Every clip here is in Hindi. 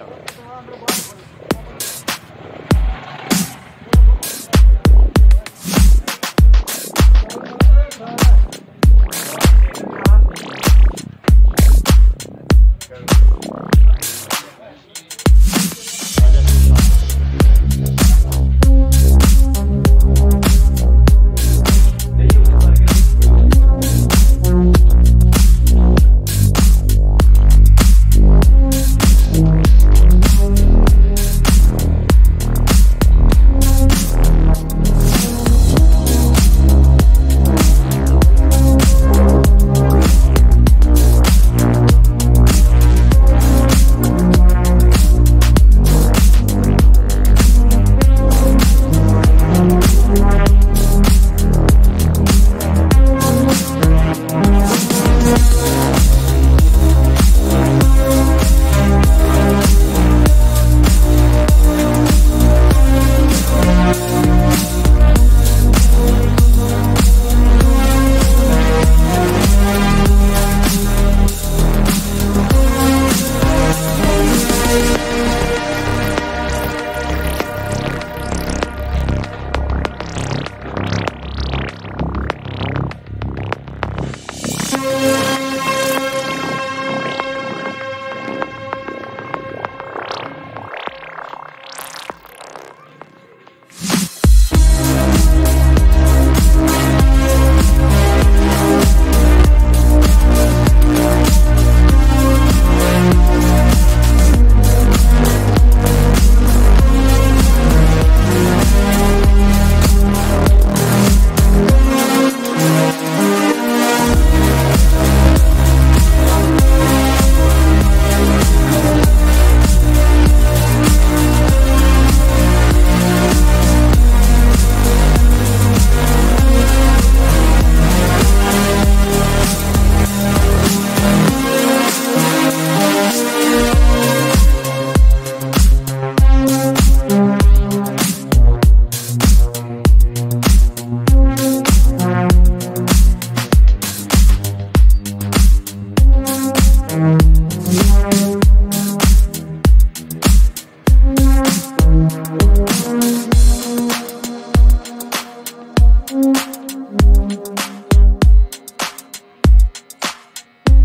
Yep.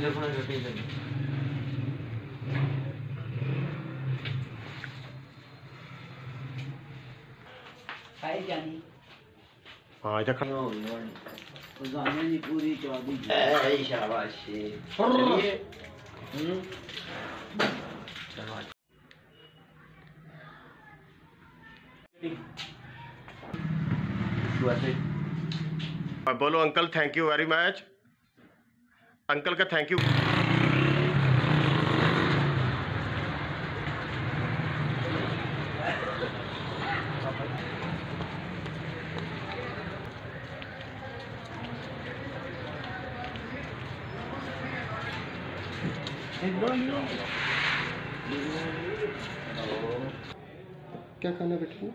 देखो ना बेटे इधर। खाई जानी। हाँ इधर खड़ा तो जाने पूरी चौधी ऐ शाबाशी। चलिए। हम्म। और बोलो uncle thank you very much uncle का थैंक यू क्या खाना बेटा